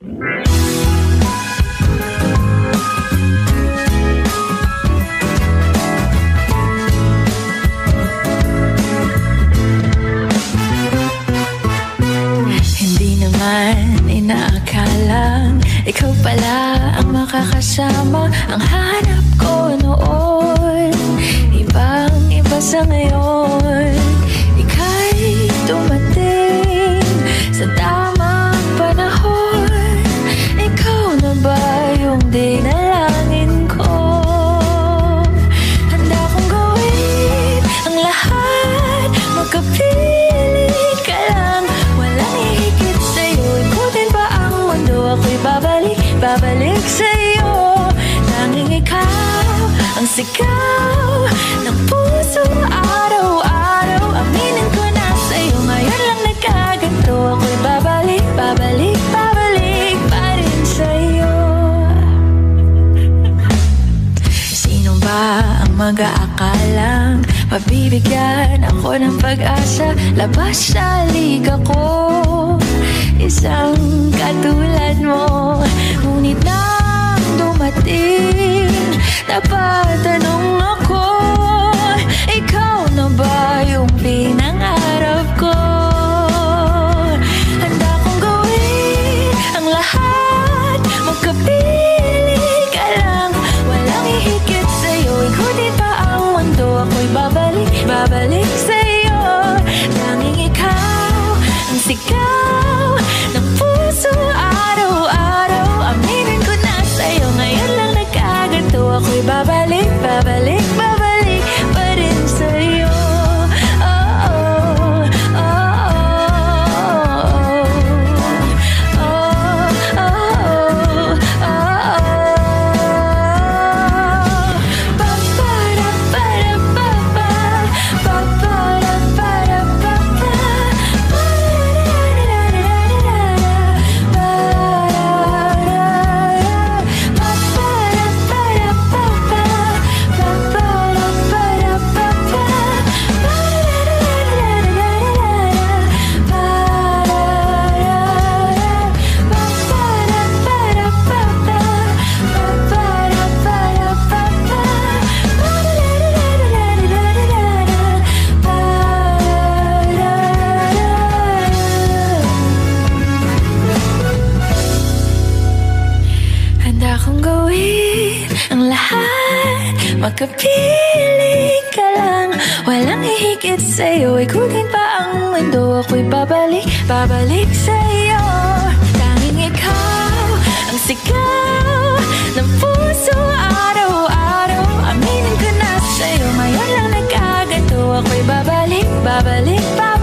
Hindi naman inaakalang Ikaw pala ang makakasama. Ang hanap ko noon babalik, sa'yo. Tanging ikaw ang sigaw Ng puso. Araw-araw Aminin ko na sa'yo. Ngayon lang nagkaganto. Ako'y babalik, babalik, babalik Pa rin sa'yo. Sino ba ang mag-aakalang Mabibigyan ako ng pag-asa? Labas sa liga ko Dapat tanong ako Ikaw na ba yung pinangarap ko? Handa kong gawin ang lahat Magkapili ka lang Walang hihigit sa'yo Ikutin pa ang mundo. Ako'y babalik, babalik sa'yo. Tanging ikaw ang sigaw nagkaganto Ako'y babalik, gawin ang lahat. Makapiling ka lang. Walang ihigit sa'yo. Ikutin pa ang mundo. Ako'y babalik, babalik sa'yo. Tanging ikaw Ang sigaw ng puso. Araw-araw Aminin ko na sa'yo. Ngayon lang nagkaganto Ako'y babalik, babalik, babalik